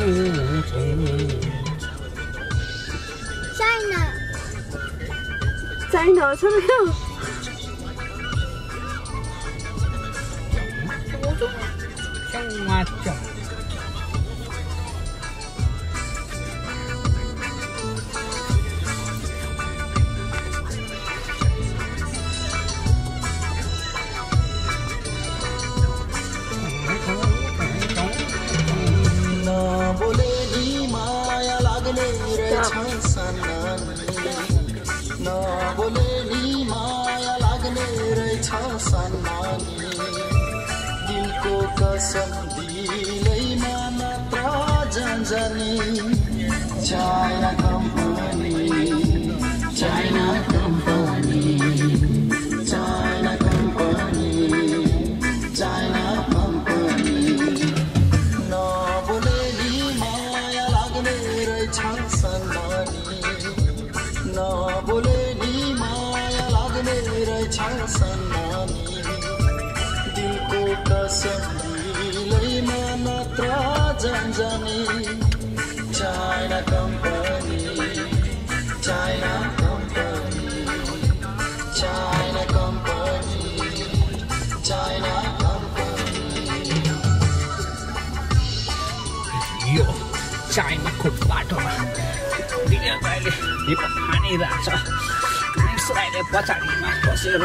China. China छ र यो macam नबोले सन्नानी दिलको कसम मात्र जानी China China company China company China नि लाग्ने नि माया लाग्ने दिलको कसम मात्र जानी China company China China China यो चाइनाको बाटोमा दिने दाइले हिप पछाडिमा बसेर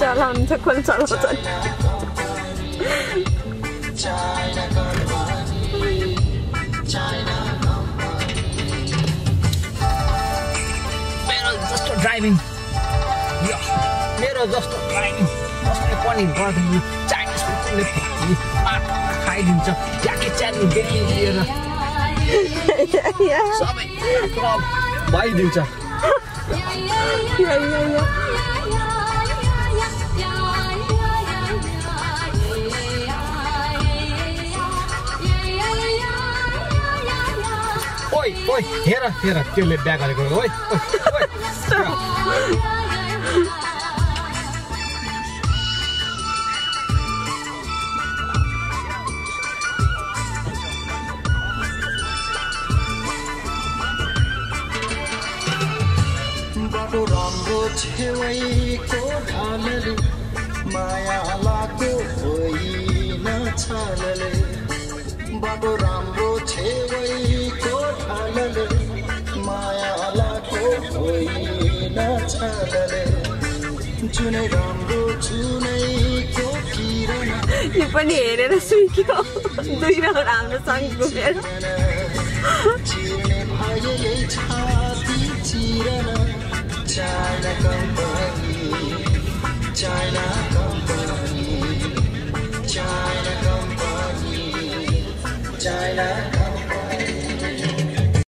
चलाउँछ कसले चलाउँछ. मेरो जस्तो ड्राइभिङ यो मेरो जस्तो ड्राइभिङ कसले पनि गर्दैन चाइनिज खाइदिन्छ ट्याके च्यान्नु देखि लिएर सबै भइदिन्छ। ओइ ओइ हेर हेर त्यसले बिहा गरेको ओइ बाटो राम्रो छेउको ढालले माया लाको होइन छालले। बाटो राम्रो छेउको ढालले माया लाको होइन छालले। जुनै राम्रो जुनैको किरण। यो पनि हेरेर सुइक्यो दुई हाम्रो सँग घुमेर।